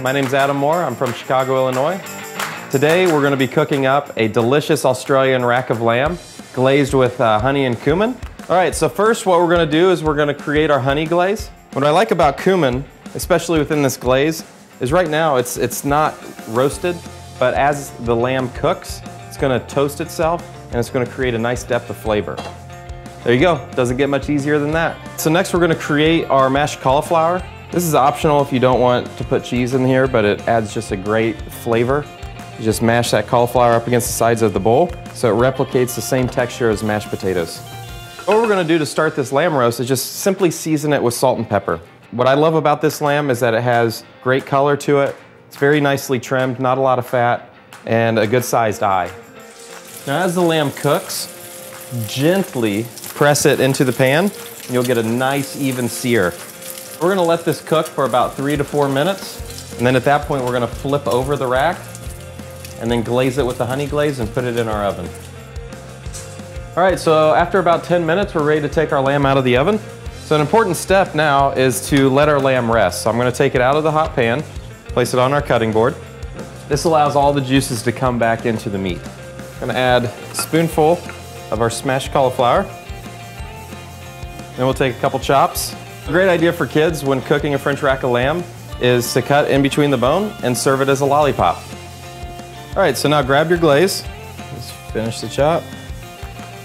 My name's Adam Moore. I'm from Chicago, Illinois. Today we're going to be cooking up a delicious Australian rack of lamb glazed with uh, honey and cumin. All right, so first what we're going to do is we're going to create our honey glaze. What I like about cumin, especially within this glaze, is right now it's, it's not roasted, but as the lamb cooks, it's going to toast itself and it's going to create a nice depth of flavor. There you go, doesn't get much easier than that. So next we're going to create our mashed cauliflower. This is optional if you don't want to put cheese in here, but it adds just a great flavor. You just mash that cauliflower up against the sides of the bowl so it replicates the same texture as mashed potatoes. What we're gonna do to start this lamb roast is just simply season it with salt and pepper. What I love about this lamb is that it has great color to it. It's very nicely trimmed, not a lot of fat, and a good sized eye. Now as the lamb cooks, gently press it into the pan and you'll get a nice even sear. We're gonna let this cook for about three to four minutes. And then at that point, we're gonna flip over the rack and then glaze it with the honey glaze and put it in our oven. All right, so after about 10 minutes, we're ready to take our lamb out of the oven. So an important step now is to let our lamb rest. So I'm gonna take it out of the hot pan, place it on our cutting board. This allows all the juices to come back into the meat. I'm gonna add a spoonful of our smashed cauliflower. Then we'll take a couple chops a great idea for kids when cooking a French rack of lamb is to cut in between the bone and serve it as a lollipop. All right, so now grab your glaze. Let's finish the chop.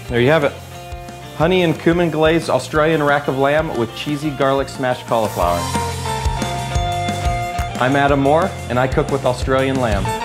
There you have it. Honey and cumin glazed Australian rack of lamb with cheesy garlic smashed cauliflower. I'm Adam Moore, and I cook with Australian lamb.